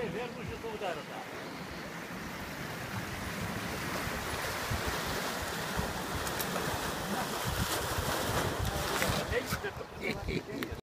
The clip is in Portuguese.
Dever do Getúlio Garota.